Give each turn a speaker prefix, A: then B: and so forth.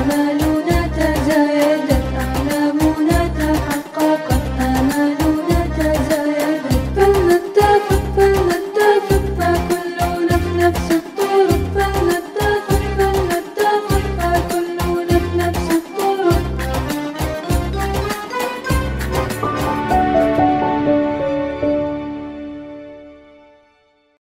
A: Mama